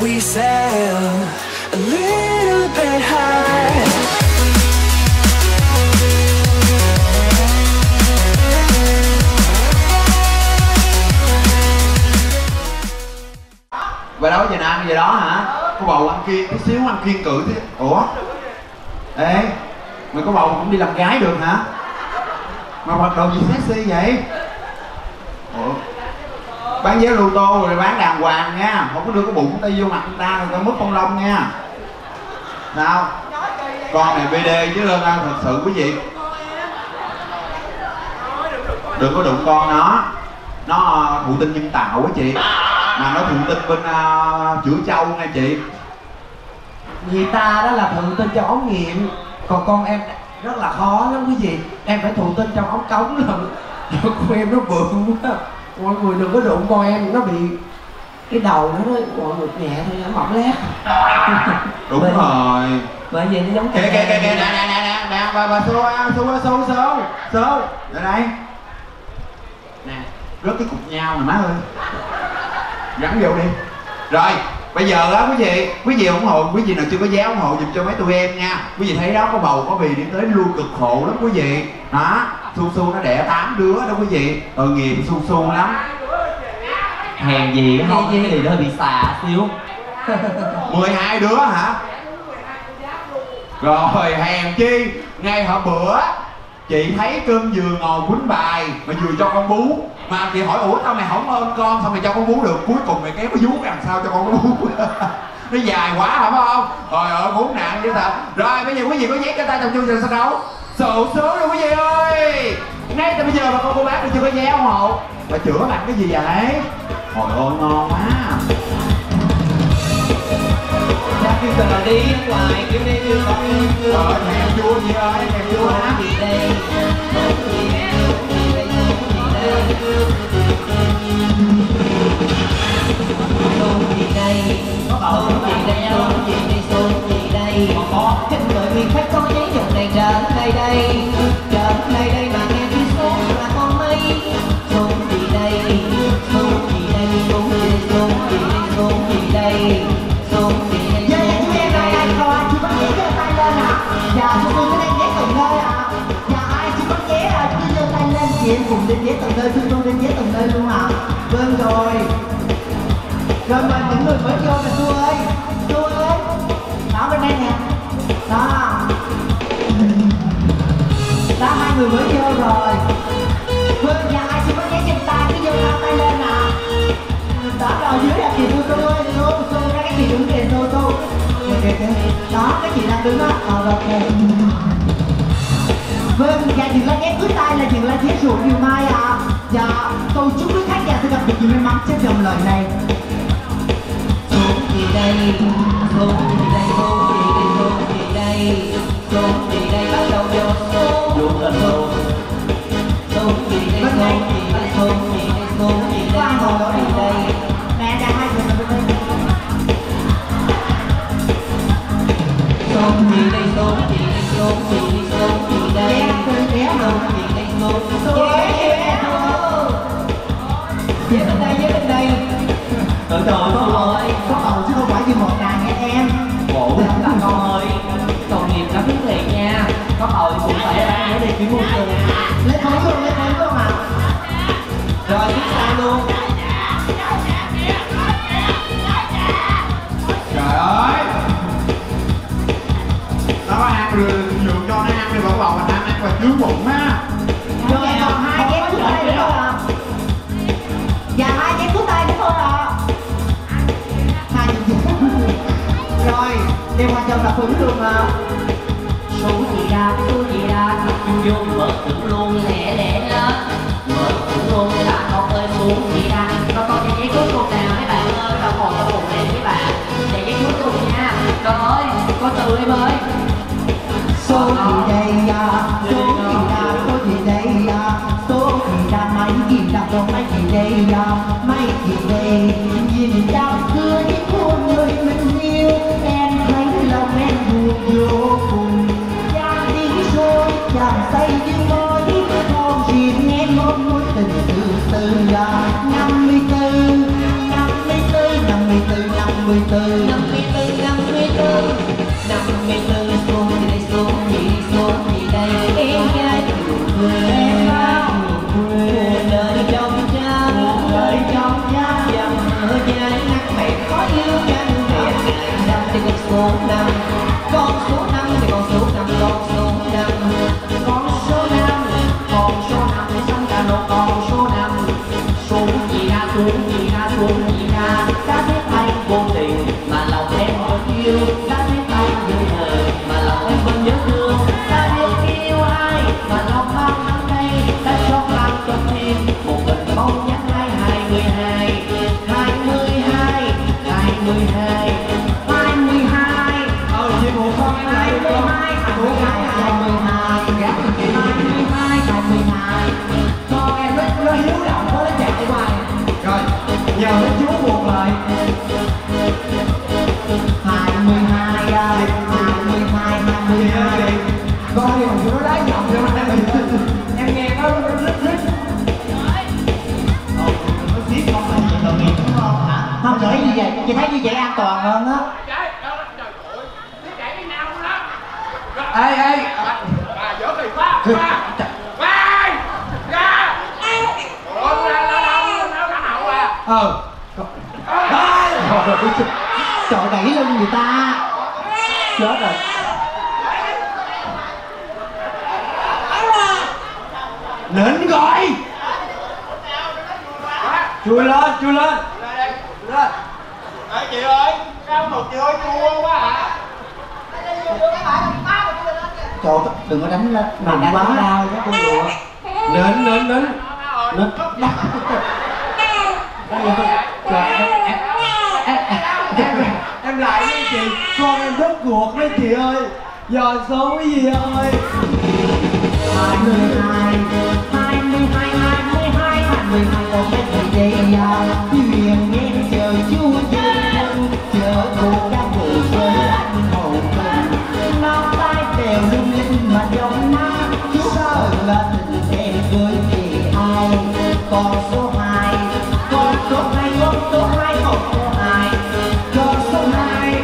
we sail a little bit high? Và đâu giờ nào giờ đó hả? Có bầu ăn kiên, tí xíu ăn kiên cử thế Ủa? Ê Mày có bầu cũng đi làm gái được hả? Mà mặc đồ gì sexy vậy? Ủa? Bán vé lô tô rồi bán đàng hoàng nha. Không có đưa cái bụng tay vô mặt người ta người ta mất con lông nha. Nào. Con này BD chứ lên thật sự quý vị. Đừng có đụng con nó. Nó ờ, thụ tinh nhân tạo á chị. Mà nó thụ tinh bên ờ, uh, chữa châu nha chị. Người ta đó là thụ tinh trong ống nghiệm. Còn con em rất là khó lắm quý vị. Em phải thụ tinh trong ống cống lần Con em nó bự quá. Mọi người đừng có đụng con em Nó bị cái đầu nó nó mọi người nhẹ thôi nó mỏng lét Đúng Bởi- rồi. Bởi vì nó giống Kìa kìa kìa kìa nè nè nè nè nè bà bà xô xô xô xô xô Đây đây. Nè rớt cái cục nhau nè má ơi. Gắn vô đi. Rồi Bây giờ á quý vị, quý vị ủng hộ, quý vị nào chưa có giá ủng hộ dùm cho mấy tụi em nha. Quý vị thấy đó có bầu có bì đi tới luôn cực khổ lắm quý vị. Đó, Su Su nó đẻ 8 đứa đó quý vị. Tội nghiệp Su Su lắm. Hèn gì không? Cái gì đó bị xà xíu. 12 đứa hả? Rồi hèn chi? Ngay hôm bữa Chị thấy cưng vừa ngồi quýnh bài Mà vừa cho con bú. Mà chị hỏi ủa sao mày không ơn con Sao mày cho con bú được? Cuối cùng mày kéo cái vú làm sao cho con bú? Nó dài quá hả phải không? Rồi ơi khốn nạn chứ thật. Rồi bây giờ quý vị có vé cho tay trong chương trình sân đấu Sổ số rồi quý vị ơi Ngay từ bây giờ mà con cô bác chưa có vé ủng hộ Bà chữa bằng cái gì vậy Trời ơi ngon quá Đã kêu cờ đi ngoài kêu đi kêu con kêu Trời ơi thèm chua gì ơi thèm chua hả gì đây Sống gì đây sống gì đây sống gì đây Sống gì đây Sống gì đây sống gì đây Sống gì đây Kính mời quý khách có giấy dụng này trở lại đây. Trở lại đây mà nghe tiếng số là con mây Sống gì đây Sống gì đây Sống gì đây Sống gì đây Sống gì đây. Sống gì đây giờ dạ, chúng em đây, đây, rồi, chị bác sĩ giơ tay lên ạ. Dạ, chúng tôi sẽ đem vé từng nơi ạ. Dạ, ai chị bác vé rồi, chị giơ tay lên Chị em cùng đem vé từng nơi, chúng tôi đem vé từng nơi luôn ạ. Vâng rồi. Rồi mời người mới vô rồi. Vâng, dạ, ai chỉ có vé trên tay, cứ vô cao tay lên ạ đó rồi dưới là chị thu thu ơi thu thu ra cái chị đứng kìa thu thu ok ok đó cái chị đang đứng đó. Ờ rồi, ok vâng dạ chị lá ghép cưới tay là chị lá thiết ruột nhiều mai à. Dạ tôi chúc quý khách nhà sẽ gặp được nhiều may mắn trên dòng lời này. Xuống thì đây xuống thì đây xuống thì đây xuống thì đây xuống thì đây luôn là xuống xuống gì đây xuống gì đây xuống gì đây xuống gì đây qua gì đây mẹ đã hai người đây xuống gì đây xuống gì đây xuống gì đây xuống gì đây ghé từ ghé không gì đây xuống thu đây về bên đây trời trời Rồi, đeo qua chân tập hứng luôn mà số gì ra số gì ra vô mở tưởng luôn lẻ lẻ lên mở tưởng luôn lại đi rồi, chàng say như mối Con riêng nghe ôm mối tình từ từ à Năm mươi tư, năm mươi tư, năm mươi tư, năm mươi tư năm mươi tư năm mươi tư năm mươi tư xuống thì đây xuống gì đi xuống gì đây em gái buồn quê em bao buồn quê cuộc đời trong cha đời trong cha dầm mưa dài nắng mệt khó yêu canh ngày ngày năm thì con số năm con số năm con thì nó đá giọng cho anh em nghe nó rít rít nó xiết con lại tội nghiệp đúng không hả không chị như vậy chị thấy như vậy an toàn hơn á ê ê bà dở kỳ quá ba ba ra ủa ra ra đâu lao hậu à ờ trời đẩy lưng người ta chết rồi nịnh gọi. Chui lên chui lên. Chui lên Ê chị ơi. Cao một chị ơi chua quá à trời ơi, đừng có đánh lên. Nằm quá. đau đó con đùa nịnh nịnh nịnh nó đau em lại đi chị. Con em rất ruột đấy chị ơi. Giờ số cái gì ơi hai mươi hai mình hai mươi hai con đây à thuyền nghe chờ chú dương chờ cô đã ngủ với anh hậu tình nó tay đều lung linh mà giọng na chú sợ là tình em với chị ai. Con số hai, con số hai, con số hai, con số hai. Con số hai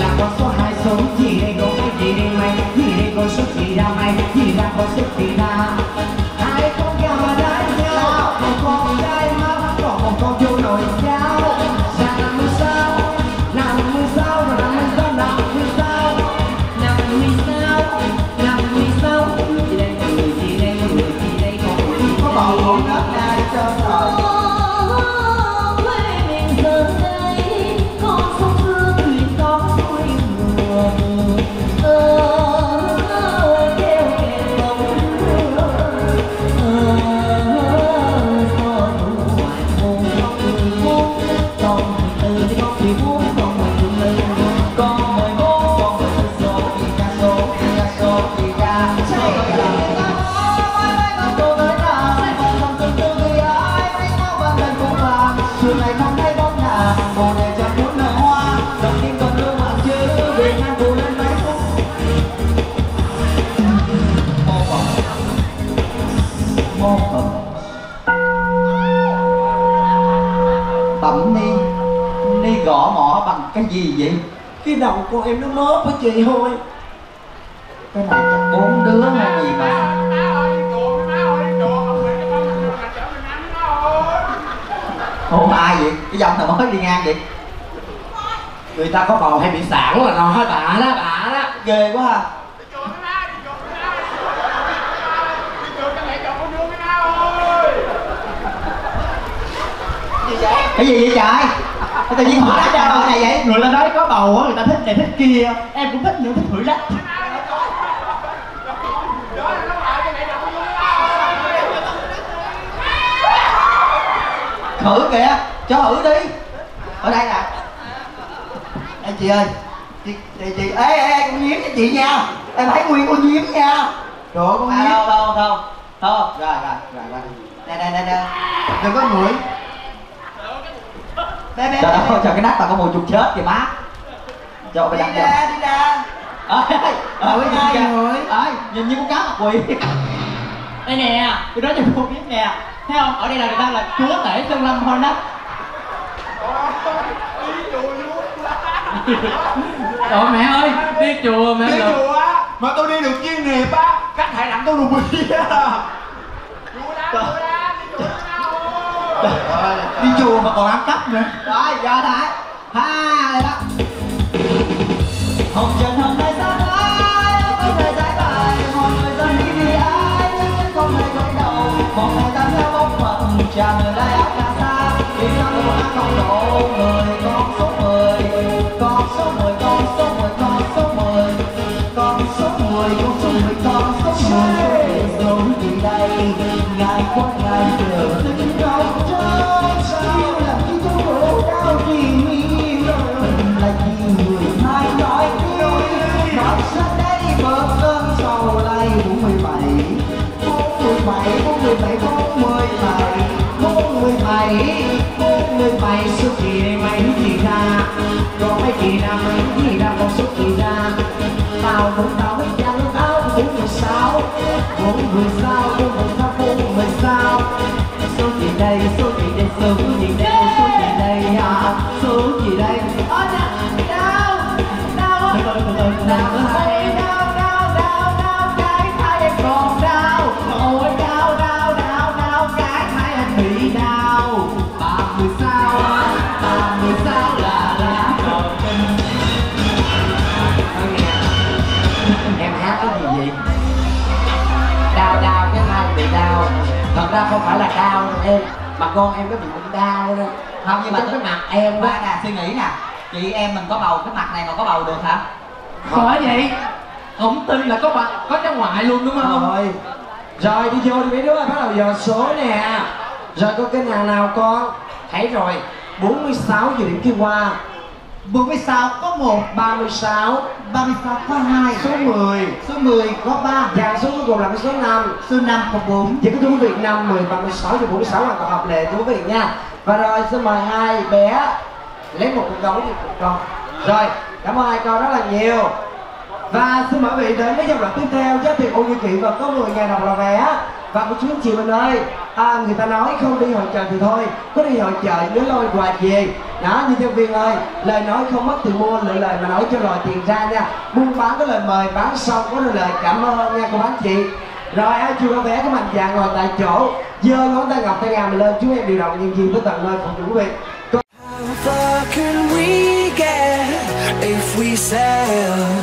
là con số hai sống. Gì đây con cái gì đây mày gì đây con số gì ra mày gì ra con số gì ra. Gì vậy? cái đầu con em nó móp hả chị thôi Cái này chắc bốn đứa hay gì mà không ai vậy? Cái dòng nào mới đi ngang vậy? người ta có bầu hay bị sản là nó bà đó bà đó Ghê quá ha với với với Cái gì vậy trời? Tự nhiên hỏi ra đâu này vậy? người ta nói có bầu á người ta thích này thích kia. Em cũng thích nữa thích thử lắm. Thử kìa, cho thử đi. Ở đây nè. Ê chị ơi. Chị, chị, chị, ê, ê, ê, con nhím cho chị nha. Em thấy nguyên con nhím nha. Trời ơi, con à, nhím đâu đâu đâu đâu Rồi, rồi, rồi, rồi. Nè, nè, nè, nè. Đừng có ngửi Bé, bé, ơi bé. trời cái nắp tao có mùi chuột chết kìa má. Cho Đi phải đặt ra, đi ra. Ơi ngửi? ơi nhìn như con cá mặt quỷ đây nè. Tôi nói cho cô biết nè. Thấy không? Ở đây là người ta là chúa tể sơn lâm thôi đó. Đi Trời mẹ ơi, đi chùa mẹ đi chùa á mà tôi đi được chuyên nghiệp á cách thầy đặng tôi đùng bi đi chùa mà còn ăn cắp nữa rồi giờ đại ha đây đó hồng trần hồng nay sao đấy có thể giải bài mọi người dân đi vì ai nhưng không người gối đầu một ngày ta theo bóng phận chàng người đây áo cà sa vì sao tôi ăn không độ người con số mười con số mười con số mười con số mười con số mười con số mười con số mười số gì đây chơi bay suốt kỳ đây mấy gì ra có mấy kỳ nào mấy gì ra có suốt kỳ ra tao muốn tao hết cha lúc áo cũng mươi sáu bốn người sao bốn mươi sao bốn người sao số gì đây số gì đây số gì đây số gì đây à số gì đây ôi đau đau đau từ từ từ từ đau đau ra không phải là đau em mà con em nó bị bệnh đau đó. Không nhưng mà cái mặt em ba nè suy nghĩ nè chị em mình có bầu cái mặt này mà có bầu được hả? Bởi vậy. Ông tin là có bà, có cháu ngoại luôn đúng không? rồi rồi đi vô đi mấy đứa bắt đầu dò số nè. Rồi có cái nhà nào con? Thấy rồi 46 giờ điểm kia qua 46 có 1 36 36 có 2 số 10 số 10 có 3 và số cuối cùng là cái số 5 số 5 có 4 Chỉ có thú vị 5, 10, 36 và 46 hoàn toàn hợp lệ thú vị nha. Và rồi xin mời hai bé lấy một con gấu một con. Rồi, cảm ơn hai con rất là nhiều. Và xin mời quý vị đến với dòng đoạn tiếp theo Giá tiền ô như kiện và có 10 ngàn đồng là vé và một chú anh chị mình ơi à, Người ta nói không đi hội chợ thì thôi Có đi hội chợ nhớ lôi quà về. Đó, như theo viên ơi Lời nói không mất tiền mua, lựa lời mà nói cho rồi tiền ra nha. Buôn bán có lời mời, bán xong có lời cảm ơn nha cô bác chị. Rồi à, ai chưa có vé cái mạnh dạng ngồi tại chỗ. Giơ ngón tay ngọc tay ngàm mình lên chúng em điều động nhân viên tới tận nơi phục vụ quý vị How far can we get if we sail?